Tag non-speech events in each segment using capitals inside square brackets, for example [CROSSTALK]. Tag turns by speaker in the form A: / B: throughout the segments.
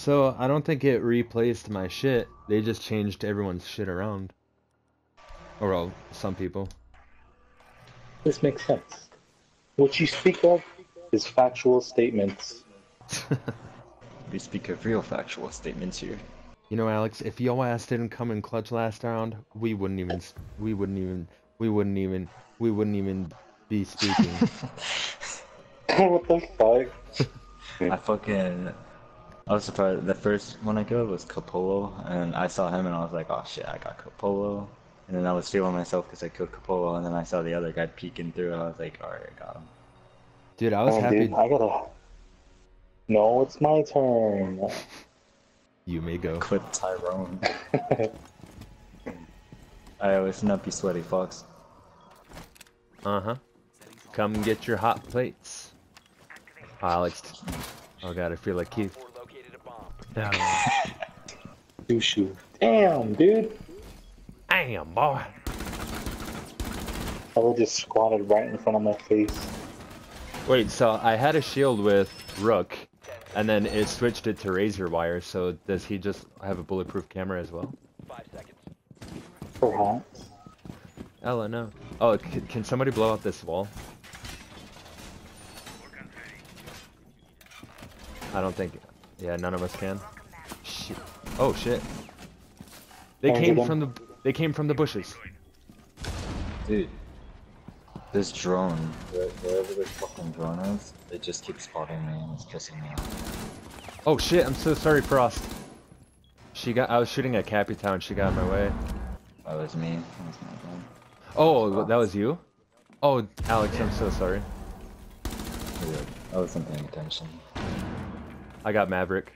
A: So I don't think it replaced my shit. They just changed everyone's shit around. Or well, some people.
B: This makes sense. What you speak of is factual statements. [LAUGHS]
C: We speak of real factual statements here.
A: You know, Alex, if your ass didn't come in clutch last round, we wouldn't even, we wouldn't even, we wouldn't even, we wouldn't even be speaking. [LAUGHS] [LAUGHS]
B: what the fuck?
C: I fucking. I was surprised. The first one I killed was Capolo, and I saw him and I was like, oh shit, I got Capolo. And then I was feeling myself because I killed Capolo, and then I saw the other guy peeking through, and I was like, alright, I got him.
A: Dude, I was
B: Oh,
A: happy.
B: dude, I gotta. No, it's my turn.
A: You may go.
C: Clip Tyrone. [LAUGHS] I always not be sweaty, Fox.
A: Uh huh. Come get your hot plates. Alex. Oh god, I feel like Keith. Damn,
B: Douchey. Damn, dude.
A: Damn boy.
B: I just squatted right in front of my face.
A: Wait, so I had a shield with Rook, and then it switched it to Razor Wire. So does he just have a bulletproof camera as well? Five seconds.
B: Perhaps.
A: Ela, no. Oh, c can somebody blow up this wall? I don't think. Yeah, none of us can. Shit. Oh shit. They
B: Can
A: came from the. They came from the bushes.
C: Dude. This drone, wherever this fucking drone is, it just keeps spotting me and it's pissing me off.
A: Oh shit! I'm so sorry, Frost. She got. I was shooting at Capitao. She got in my way.
C: That was me. That was my gun.
A: Oh, that was you. Oh, Alex, I'm so sorry.
C: Weird. I wasn't paying attention.
A: I got Maverick.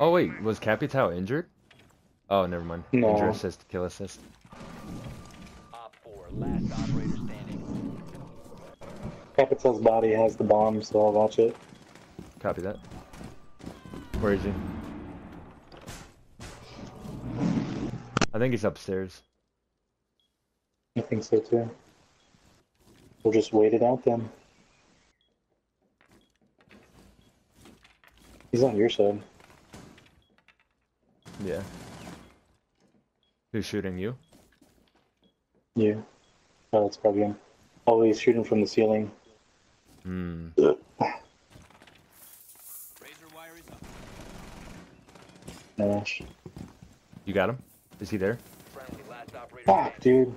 A: Oh wait, was Capitao injured? Oh, never mind.
B: No.
A: Injury assist, kill assist.
D: Op 4, last operator standing.
B: Capitao's body has the bomb, so I'll watch it.
A: Copy that. Where is he? I think he's upstairs.
B: I think so too. We'll just wait it out then. He's on your side.
A: Yeah. Who's shooting you?
B: Yeah. Oh, that's probably him. Oh, he's shooting from the ceiling.
A: Hmm.
D: Razor wire is up.
B: Nash.
A: You got him? Is he there?
D: Friendly last operator
B: Fuck, dude.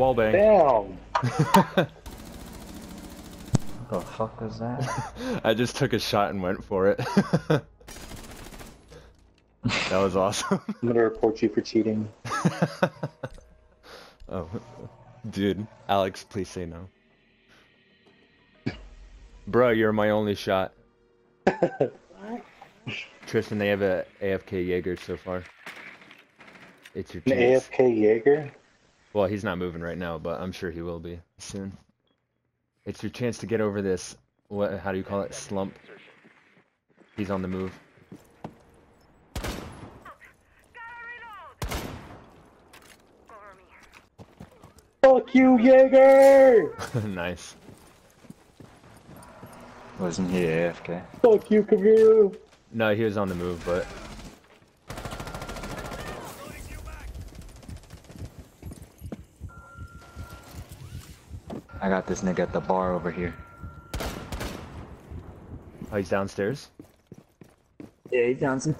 A: Wallbang.
B: Damn!
C: What [LAUGHS] the fuck was that? [LAUGHS]
A: I just took a shot and went for it. [LAUGHS] that was awesome.
B: I'm gonna report you for cheating.
A: oh, dude, Alex, please say no. Bro, you're my only shot. Tristan, they have a AFK Jaeger so far. It's your
B: An. AFK Jaeger?
A: Well, he's not moving right now, but I'm sure he will be soon. It's your chance to get over this. What? How do you call it? Slump. He's on the move.
B: Fuck you, Jaeger! [LAUGHS]
A: nice.
C: Wasn't he AFK?
B: Fuck you, Caveira!
A: No, he was on the move, but
C: I got this nigga at the bar over here.
A: oh, he's downstairs.
C: Yeah, he's downstairs.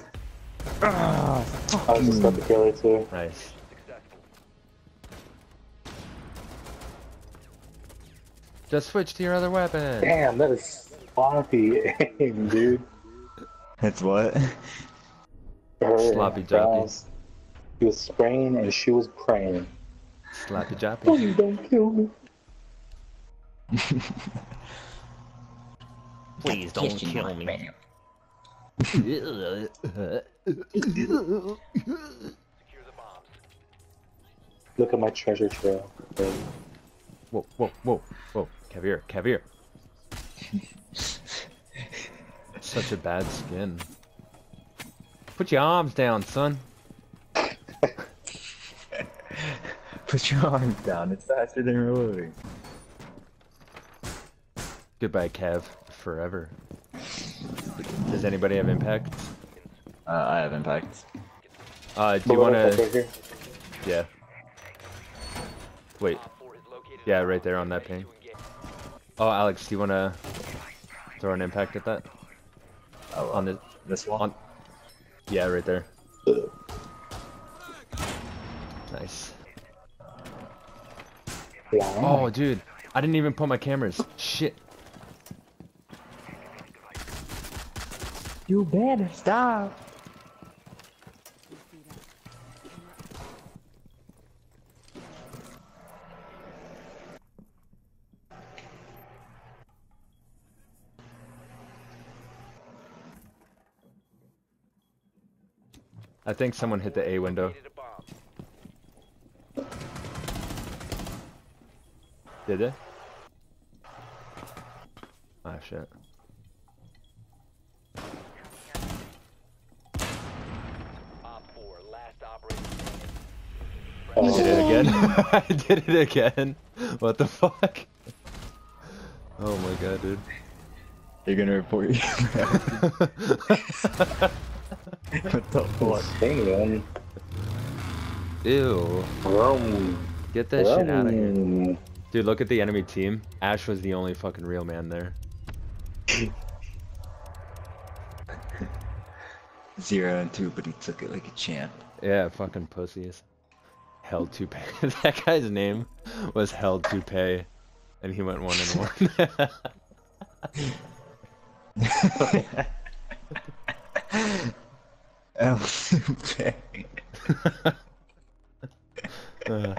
C: some.
B: I was just about to kill her too.
A: Nice. Just switch to your other weapon.
B: Damn, that is sloppy aim, [LAUGHS] dude.
C: It's what?
B: Her
A: Sloppy
B: and He was spraying and she was praying.
A: Slappy jappy.
B: Please [LAUGHS] don't kill me. [LAUGHS]
A: Please don't kill me.
D: secure the bombs.
B: Look at my treasure trail. babe.
A: whoa, whoa, whoa, whoa. Caviar, caviar. Such a bad skin. Put your arms down, son. [LAUGHS]
C: Put your arms down. It's faster than reloading.
A: Goodbye, Kev. Forever. Does anybody have impact?
C: Uh, I have impact.
A: Uh, do you want to... Yeah. Wait.
D: Op 4 has located
A: Yeah, right there on that ping. Oh, Alex, do you want to throw an impact at that?
C: Oh,
A: On the
C: this one.
A: on. Yeah, right there. Nice.
B: Wow.
A: Oh, dude, I didn't even put my cameras. Shit.
C: You better stop.
A: I think someone hit the A window. Did they? Ah, shit.
D: 4, last operator standing.
A: I
B: Oh.
A: did it again. [LAUGHS] I did it again. What the fuck? Oh my god, dude.
C: They're gonna report you. [LAUGHS] what the fuck?
B: Damn.
A: Ew.
B: Rum.
A: Get that shit out of here. Dude, look at the enemy team. Ash was the only fucking real man there. [LAUGHS]
C: Zero and two, but he took it like a champ.
A: Yeah, fucking pussies. Hell to pay. [LAUGHS] that guy's name was Hell to pay. And he went one and one. [LAUGHS] [LAUGHS] Uh,